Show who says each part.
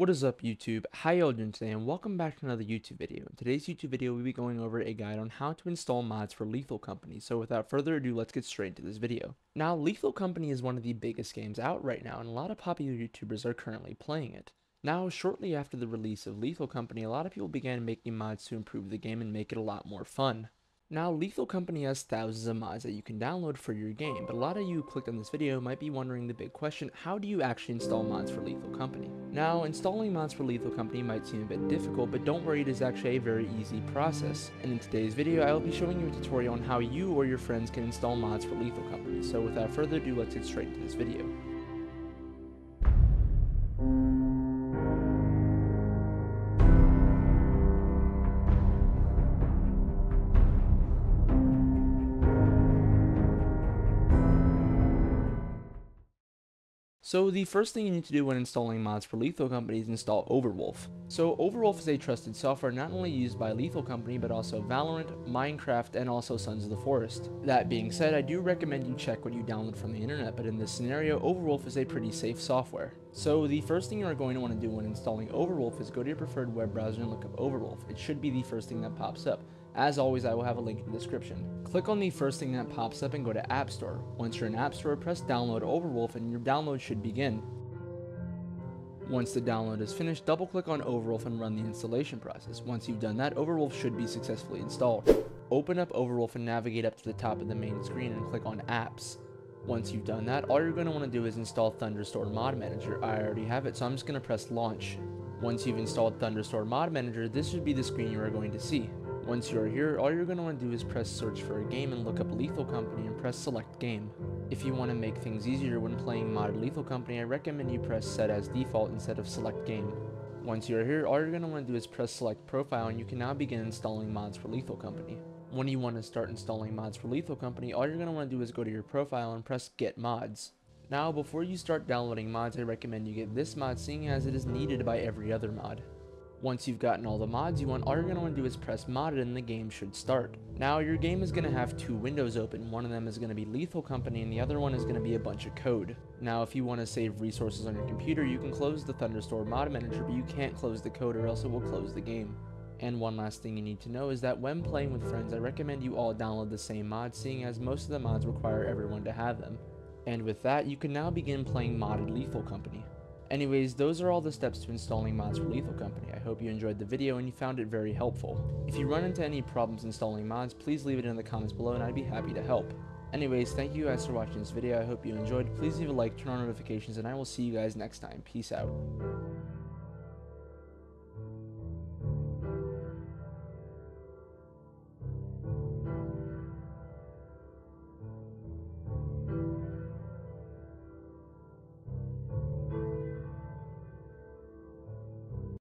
Speaker 1: What is up YouTube? How y'all doing today and welcome back to another YouTube video. In today's YouTube video we'll be going over a guide on how to install mods for Lethal Company. So without further ado let's get straight into this video. Now Lethal Company is one of the biggest games out right now and a lot of popular YouTubers are currently playing it. Now shortly after the release of Lethal Company a lot of people began making mods to improve the game and make it a lot more fun. Now, Lethal Company has thousands of mods that you can download for your game, but a lot of you who clicked on this video might be wondering the big question, how do you actually install mods for Lethal Company? Now, installing mods for Lethal Company might seem a bit difficult, but don't worry, it is actually a very easy process. And in today's video, I will be showing you a tutorial on how you or your friends can install mods for Lethal Company. So without further ado, let's get straight into this video. So the first thing you need to do when installing mods for Lethal Company is install Overwolf. So Overwolf is a trusted software not only used by Lethal Company but also Valorant, Minecraft, and also Sons of the Forest. That being said, I do recommend you check what you download from the internet, but in this scenario, Overwolf is a pretty safe software. So the first thing you are going to want to do when installing Overwolf is go to your preferred web browser and look up Overwolf. It should be the first thing that pops up. As always, I will have a link in the description. Click on the first thing that pops up and go to App Store. Once you're in App Store, press download Overwolf and your download should begin. Once the download is finished, double click on Overwolf and run the installation process. Once you've done that, Overwolf should be successfully installed. Open up Overwolf and navigate up to the top of the main screen and click on Apps. Once you've done that, all you're going to want to do is install Thunderstore Mod Manager. I already have it, so I'm just going to press Launch. Once you've installed Thunderstore Mod Manager, this should be the screen you are going to see. Once you are here, all you're going to want to do is press search for a game and look up Lethal Company and press select game. If you want to make things easier when playing modded Lethal Company, I recommend you press set as default instead of select game. Once you are here, all you're going to want to do is press select profile and you can now begin installing mods for Lethal Company. When you want to start installing mods for Lethal Company, all you're going to want to do is go to your profile and press get mods. Now, before you start downloading mods, I recommend you get this mod seeing as it is needed by every other mod. Once you've gotten all the mods you want, all you're going to want to do is press modded and the game should start. Now your game is going to have two windows open, one of them is going to be Lethal Company and the other one is going to be a bunch of code. Now if you want to save resources on your computer, you can close the Thunderstore mod manager, but you can't close the code or else it will close the game. And one last thing you need to know is that when playing with friends, I recommend you all download the same mods, seeing as most of the mods require everyone to have them. And with that, you can now begin playing modded Lethal Company. Anyways, those are all the steps to installing mods for Lethal Company. I hope you enjoyed the video and you found it very helpful. If you run into any problems installing mods, please leave it in the comments below and I'd be happy to help. Anyways, thank you guys for watching this video, I hope you enjoyed, please leave a like, turn on notifications, and I will see you guys next time. Peace out.